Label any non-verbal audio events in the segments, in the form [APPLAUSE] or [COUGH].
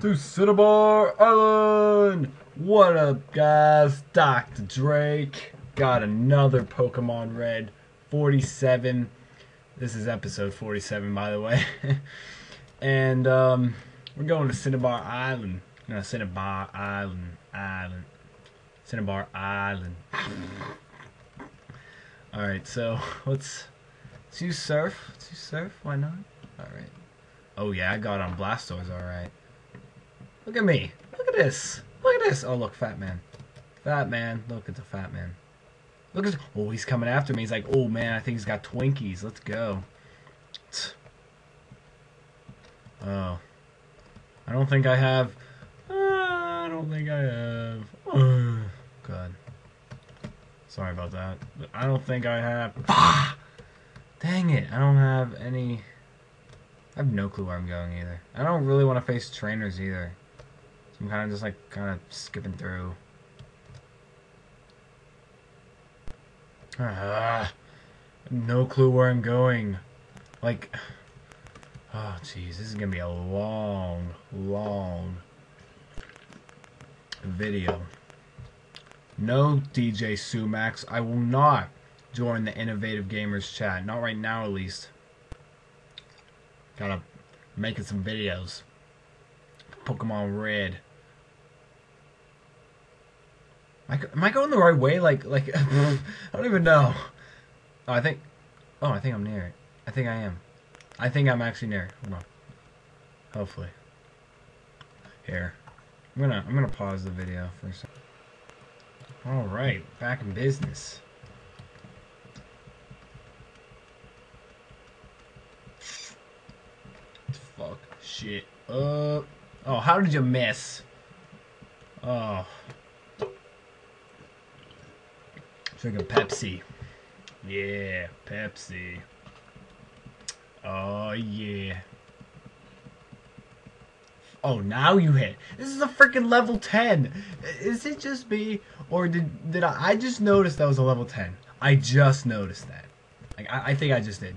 to Cinnabar Island! What up, guys? Dr. Drake. Got another Pokemon Red 47. This is episode 47, by the way. [LAUGHS] and um, we're going to Cinnabar Island. No, Cinnabar Island. Island. Cinnabar Island. [LAUGHS] Alright, so let's, let's use Surf. Let's use Surf. Why not? Alright. Oh, yeah, I got on Blastoise, alright. Look at me. Look at this. Look at this. Oh, look, Fat Man. Fat Man. Look at the Fat Man. Look at. Oh, he's coming after me. He's like, oh man, I think he's got Twinkies. Let's go. Oh. I don't think I have. Uh, I don't think I have. Uh, God. Sorry about that. But I don't think I have. Ah! Dang it. I don't have any. I have no clue where I'm going either. I don't really want to face trainers either. I'm kind of just like kind of skipping through. Ah, no clue where I'm going. Like, [SIGHS] oh jeez, this is gonna be a long, long video. No, DJ Sumax, I will not join the Innovative Gamers chat. Not right now, at least. Gotta making some videos. Pokemon Red. Am I, am I going the right way? Like, like, [LAUGHS] I don't even know. Oh, I think, oh, I think I'm near it. I think I am. I think I'm actually near it. Hold on. Hopefully. Here. I'm gonna, I'm gonna pause the video for a second. Alright, back in business. Fuck. Shit. Uh. Oh, how did you miss? Oh. Drinking Pepsi. Yeah, Pepsi. Oh, yeah. Oh, now you hit. This is a freaking level 10. Is it just me? Or did, did I, I just noticed that was a level 10. I just noticed that. Like, I, I think I just did.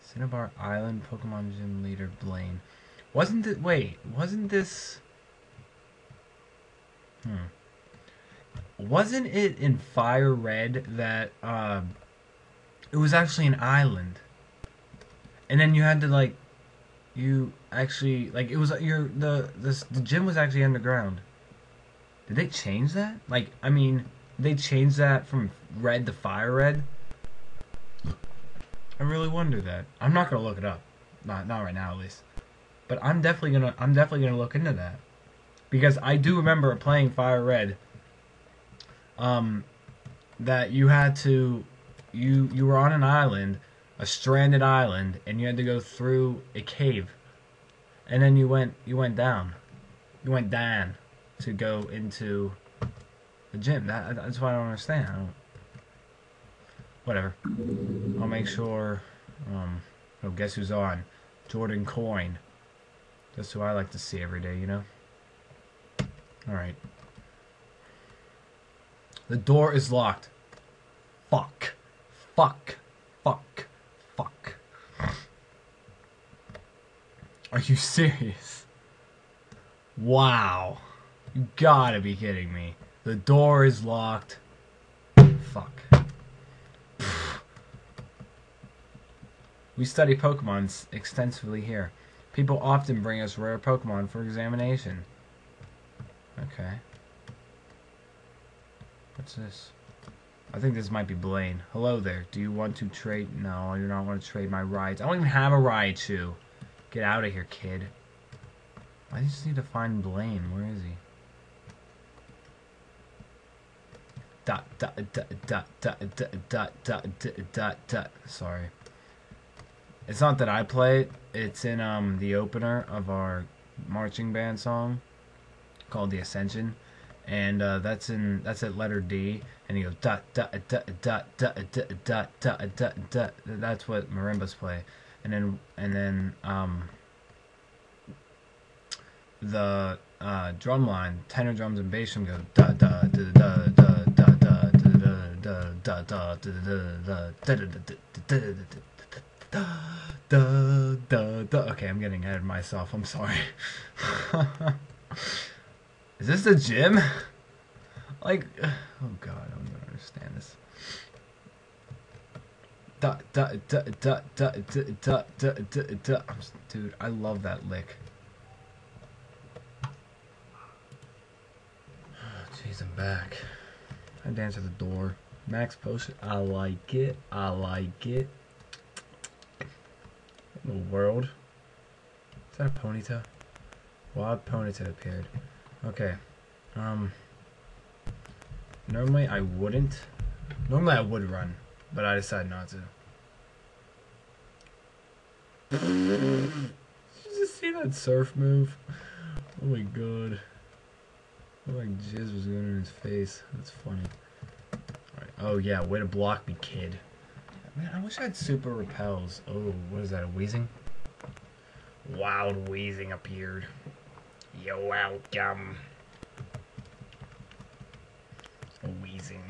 Cinnabar Island Pokemon Gym Leader Blaine. Wasn't it? Wait, wasn't this? Hmm. Wasn't it in Fire Red that uh, it was actually an island, and then you had to like, you actually like it was your the the the gym was actually underground. Did they change that? Like, I mean, they changed that from red to fire red. I really wonder that. I'm not gonna look it up. Not not right now at least. But I'm definitely gonna I'm definitely gonna look into that. Because I do remember playing Fire Red. Um that you had to you you were on an island, a stranded island, and you had to go through a cave. And then you went you went down. You went down to go into the gym. That that's what I don't understand. I don't, whatever. I'll make sure. Um, oh, guess who's on? Jordan Coin. That's who I like to see every day, you know? Alright. The door is locked. Fuck. Fuck. Fuck. Fuck. Are you serious? Wow. You gotta be kidding me. The door is locked. Fuck. We study Pokemon extensively here. People often bring us rare Pokemon for examination. Okay. What's this? I think this might be Blaine. Hello there. Do you want to trade? No, do not want to trade my rides. I don't even have a Raichu. Get out of here, kid. I just need to find Blaine. Where is he? Dot dot dot dot dot dot dot dot. Sorry. It's not that I play it. It's in um the opener of our marching band song called "The Ascension," and uh, that's in that's at letter D, and he goes dot dot dot dot dot dot dot dot dot. That's what marimbas play, and then and then um the uh, drum line, tenor drums and bass drum go da da da da da da da da da da da da da da da da da duh, duh, duh. Okay, I'm getting ahead of myself. I'm sorry. Is this the gym? [SIGHS] Like, [SIGHS] oh god, I don't even understand this. Dude, I love that lick. [SIGHS] Jeez, I'm back. I dance at the door. Max posted. I like it. I like it. In the world. Is that a Ponyta? Wild Ponyta appeared. Okay. Um. Normally I wouldn't. Normally I would run, but I decided not to. [LAUGHS] Did you just see that surf move? Oh my god. Looked like jizz was going in his face. That's funny. Oh yeah, way to block me, kid. Man, I wish I had super repels. Oh, what is that, a Weezing? Wild Weezing appeared. You're welcome. Weezing.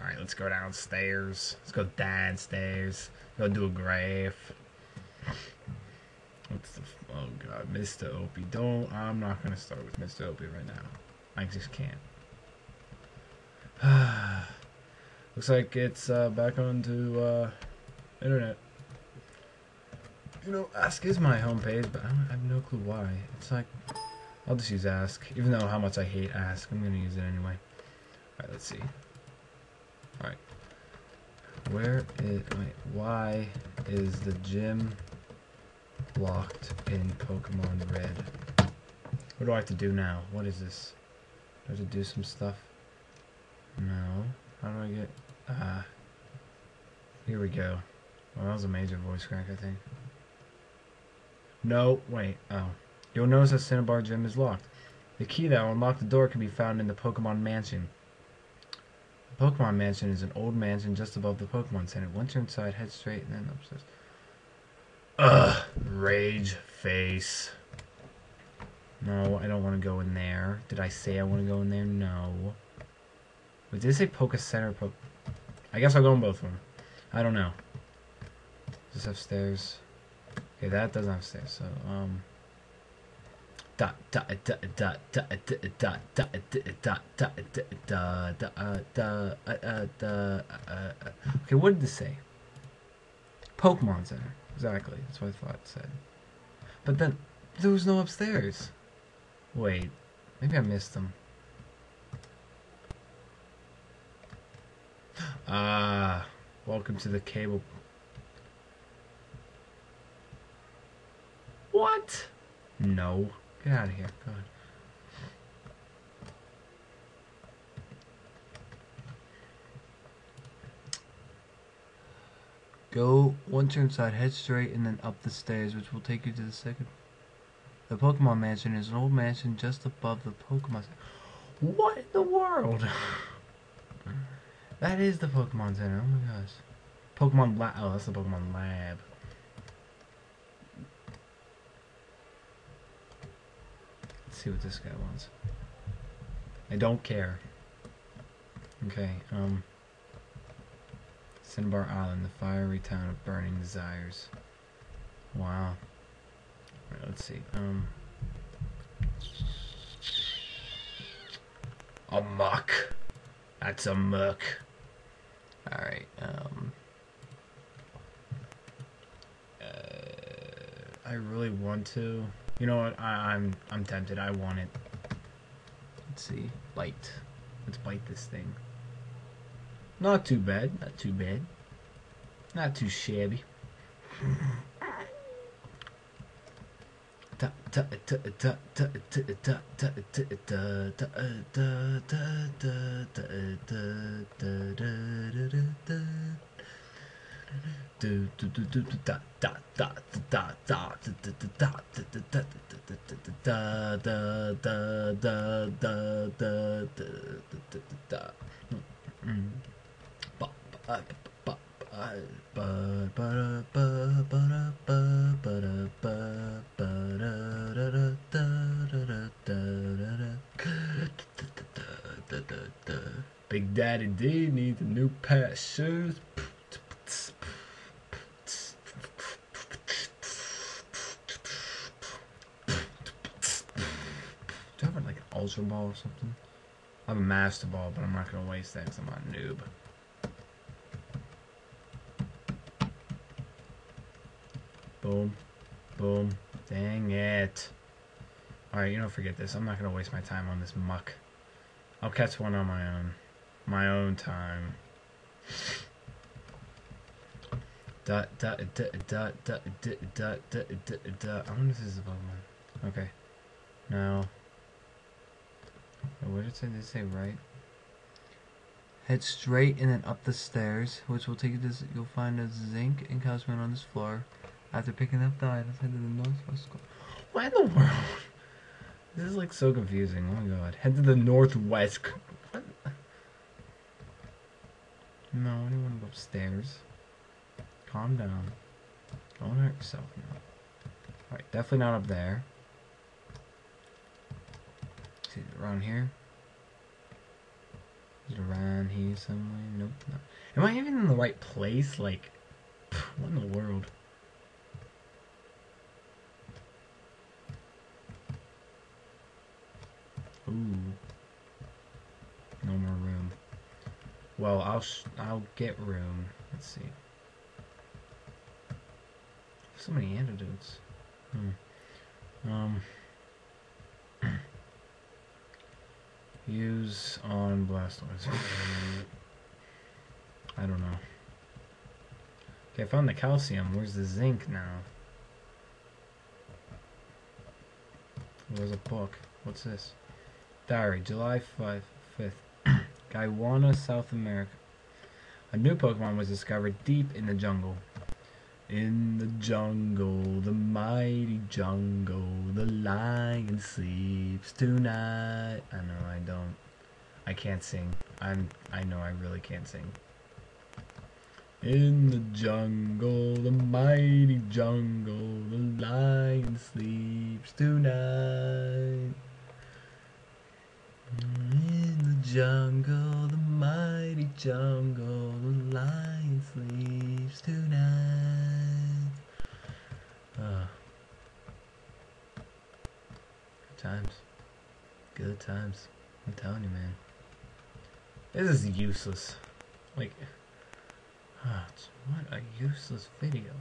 Alright, let's go downstairs. Let's go downstairs. Go do a graph. What's the. Oh god, Mr. Opie. Don't. I'm not gonna start with Mr. Opie right now. I just can't. [SIGHS] Looks like it's uh, back onto uh, internet. You know, Ask is my homepage, but I, I have no clue why. It's like, I'll just use Ask. Even though how much I hate Ask, I'm gonna use it anyway. Alright, let's see. Alright. Where is, wait, why is the gym locked in Pokemon Red? What do I have to do now? What is this? Do I have to do some stuff? No. How do I get... Ah. here we go. Well, that was a major voice crack, I think. No, wait. Oh. You'll notice that Cinnabar Gym is locked. The key that will unlock the door can be found in the Pokemon Mansion. The Pokemon Mansion is an old mansion just above the Pokemon Center. Once you're inside, head straight and then upstairs. Ugh. Rage face. No, I don't want to go in there. Did I say I want to go in there? No. Wait, did it say Poke Center? Po I guess I'll go in both of them. I don't know. Does this have stairs? Okay, that doesn't have stairs, so, um... Okay, what did this say? Pokemon Center. Exactly. That's what I thought it said. But then there was no upstairs. Wait, maybe I missed them. Ah, welcome to the cable. What? No. Get out of here. God. Go once you're inside, head straight and then up the stairs, which will take you to the second. The Pokemon Mansion is an old mansion just above the Pokemon. What in the world? [LAUGHS] that is the Pokemon Center. Oh my gosh. Pokemon Lab. Oh, that's the Pokemon Lab. Let's see what this guy wants. I don't care. Okay, um. Cinnabar Island, the fiery town of burning desires. Wow. Alright, let's see. Um. A Muk. That's a Muk. Alright, um. Uh, I really want to. You know what? I, I'm I'm tempted. I want it. Let's see. Bite. Let's bite this thing. Not too bad. Not too bad. Not too shabby. Big Daddy D needs a new pair of shoes. Ball or something. I have a Master Ball, but I'm not gonna waste that because I'm not a noob. Boom. Boom. Dang it. Alright, you know, forget this. I'm not gonna waste my time on this Muk. I'll catch one on my own. My own time. Dot dot dot dot dot dot dot dot. I wonder if this is a Pokemon. Okay. Now. What did it say? Right? Head straight and then up the stairs, which will take you to. You'll find a zinc encountment on this floor. After picking up the items, head to the northwest. What in the world? This is like so confusing. Oh my god. Head to the northwest. No, I don't want to go upstairs. Calm down. Don't hurt yourself now. Alright, definitely not up there. See, around here? Is it around here somewhere? Nope, no. Am I even in the right place? Like, what in the world? Ooh. No more room. Well, I'll I'll get room. Let's see. So many antidotes. Hmm. Um. Use on Blastoise. I don't know. Okay, I found the calcium. Where's the zinc now? There's a book? What's this? Diary, July 5, 5th. [CLEARS THROAT] Guyana, South America. A new Pokemon was discovered deep in the jungle. In the jungle, the mighty jungle, the lion sleeps tonight. I know I don't. I can't sing. I'm. I know I really can't sing. In the jungle, the mighty jungle, the lion sleeps tonight. In the jungle, the mighty jungle, the lion sleeps tonight. Ah. Good times. Good times. I'm telling you, man. This is useless. Like, [SIGHS] ah, what a useless video.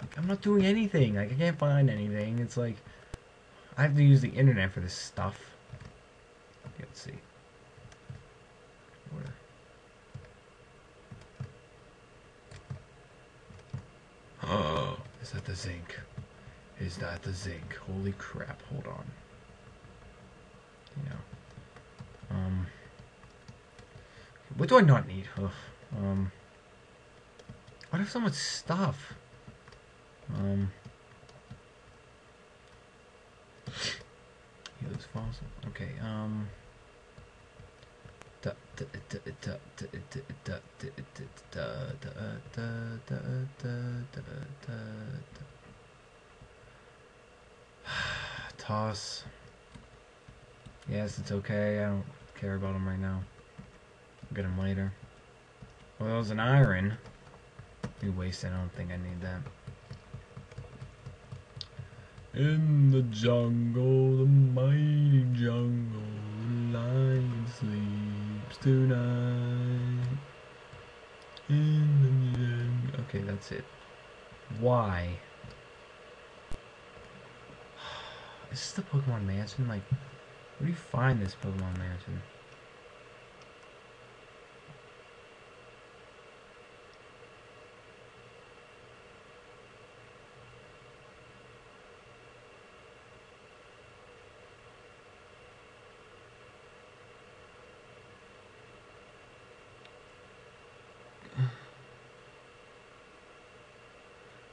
Like, I'm not doing anything. Like, I can't find anything. It's like, I have to use the internet for this stuff. Let's see. Oh, [GASPS] is that the zinc? Is that the zinc? Holy crap, hold on. You know. Um. What do I not need? Ugh. Um. I have so much stuff? Um. Helix fossil. Okay, um. Toss. Yes, it's okay. I don't care about them right now. I'll get them later. Well, that was an iron. We wasted. I don't think I need that. In the jungle, the mighty jungle, the lion sleeps tonight. In the jungle. Okay, that's it. Why? [SIGHS] Is this the Pokemon Mansion? Like, where do you find this Pokemon Mansion?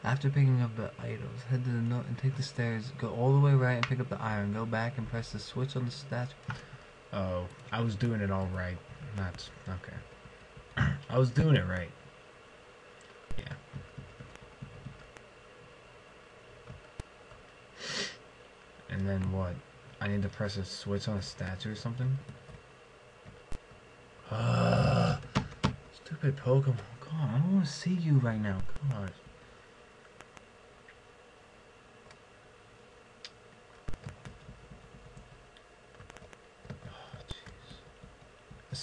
After picking up the idols, head to the note and take the stairs. Go all the way right and pick up the iron. Go back and press the switch on the statue. Oh, I was doing it all right. That's okay. [CLEARS THROAT] I was doing it right. Yeah. And then what? I need to press a switch on a statue or something? [SIGHS] Stupid Pokemon. God, I don't want to see you right now. God.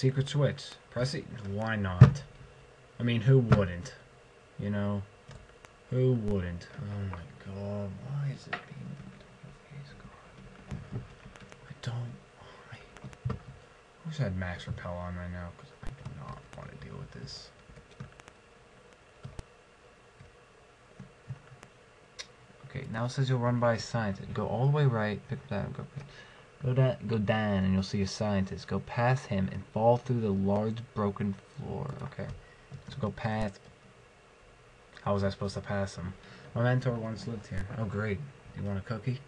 Secret switch. Press it. Why not? I mean, who wouldn't? You know? Who wouldn't? Oh my god, why is it being... I don't... I wish I had max repel on right now, because I do not want to deal with this. Okay, now it says you'll run by scientist. Go all the way right, pick that, go, go down, go down, and you'll see a scientist. Go past him and fall through the large broken floor. Okay, so go past. How was I supposed to pass him? My mentor once lived here. Oh, great. Do you want a cookie?